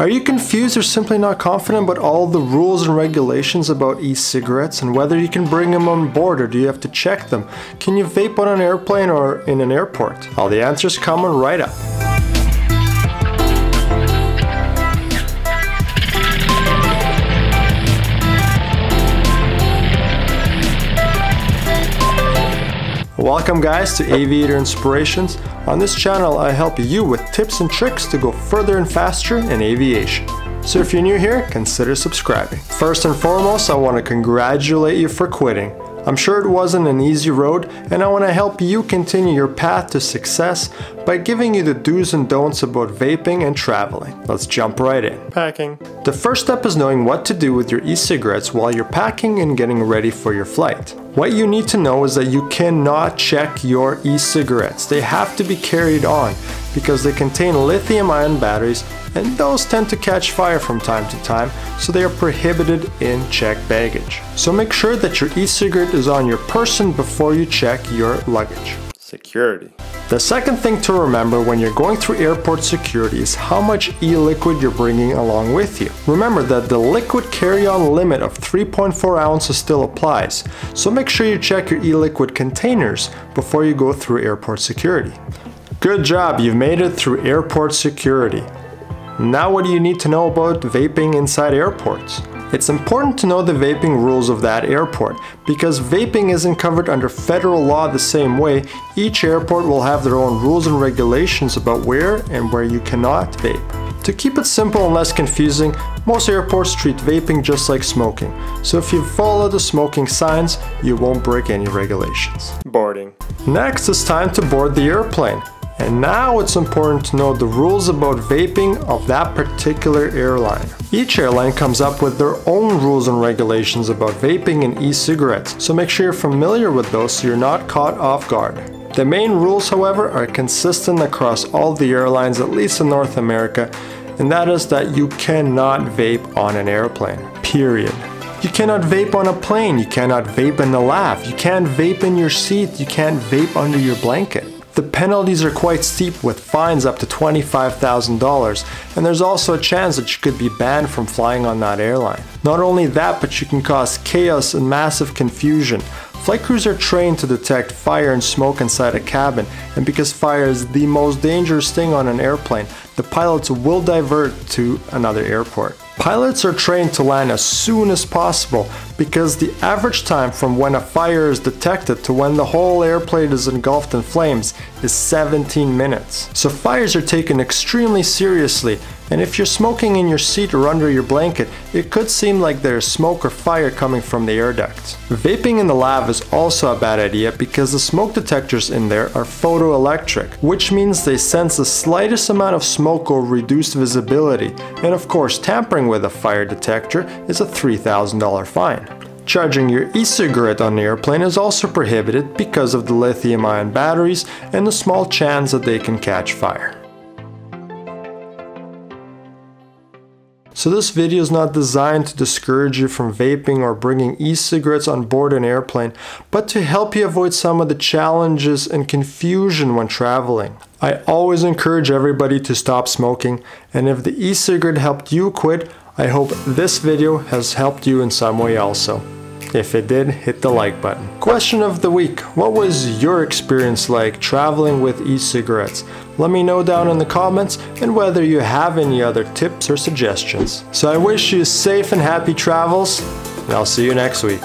Are you confused or simply not confident about all the rules and regulations about e-cigarettes and whether you can bring them on board or do you have to check them? Can you vape on an airplane or in an airport? All the answers coming right up. Welcome guys to Aviator Inspirations. On this channel I help you with tips and tricks to go further and faster in aviation. So if you're new here, consider subscribing. First and foremost, I want to congratulate you for quitting. I'm sure it wasn't an easy road, and I want to help you continue your path to success by giving you the do's and don'ts about vaping and traveling. Let's jump right in. Packing. The first step is knowing what to do with your e-cigarettes while you're packing and getting ready for your flight. What you need to know is that you cannot check your e-cigarettes. They have to be carried on because they contain lithium ion batteries and those tend to catch fire from time to time, so they are prohibited in checked baggage. So make sure that your e-cigarette is on your person before you check your luggage. Security. The second thing to remember when you're going through airport security is how much e-liquid you're bringing along with you. Remember that the liquid carry-on limit of 3.4 ounces still applies, so make sure you check your e-liquid containers before you go through airport security. Good job, you've made it through airport security. Now what do you need to know about vaping inside airports? It's important to know the vaping rules of that airport because vaping isn't covered under federal law the same way. Each airport will have their own rules and regulations about where and where you cannot vape. To keep it simple and less confusing, most airports treat vaping just like smoking, so if you follow the smoking signs, you won't break any regulations. Boarding. Next, it's time to board the airplane. And now it's important to know the rules about vaping of that particular airline. Each airline comes up with their own rules and regulations about vaping and e-cigarettes, so make sure you're familiar with those so you're not caught off guard. The main rules, however, are consistent across all the airlines, at least in North America, and that is that you cannot vape on an airplane, period. You cannot vape on a plane, you cannot vape in the lav, you can't vape in your seat, you can't vape under your blanket. The penalties are quite steep with fines up to $25,000 and there's also a chance that you could be banned from flying on that airline. Not only that, but you can cause chaos and massive confusion. Flight crews are trained to detect fire and smoke inside a cabin, and because fire is the most dangerous thing on an airplane, the pilots will divert to another airport. Pilots are trained to land as soon as possible because the average time from when a fire is detected to when the whole airplane is engulfed in flames is 17 minutes. So fires are taken extremely seriously and if you're smoking in your seat or under your blanket, it could seem like there's smoke or fire coming from the air ducts. Vaping in the lav is also a bad idea because the smoke detectors in there are photoelectric, which means they sense the slightest amount of smoke or reduced visibility. And of course, tampering with a fire detector is a $3,000 fine. Charging your e-cigarette on the airplane is also prohibited because of the lithium ion batteries and the small chance that they can catch fire. So this video is not designed to discourage you from vaping or bringing e-cigarettes on board an airplane, but to help you avoid some of the challenges and confusion when traveling. I always encourage everybody to stop smoking, and if the e-cigarette helped you quit, I hope this video has helped you in some way also. If it did, hit the like button. Question of the week. What was your experience like traveling with e-cigarettes? Let me know down in the comments and whether you have any other tips or suggestions. So I wish you safe and happy travels and I'll see you next week.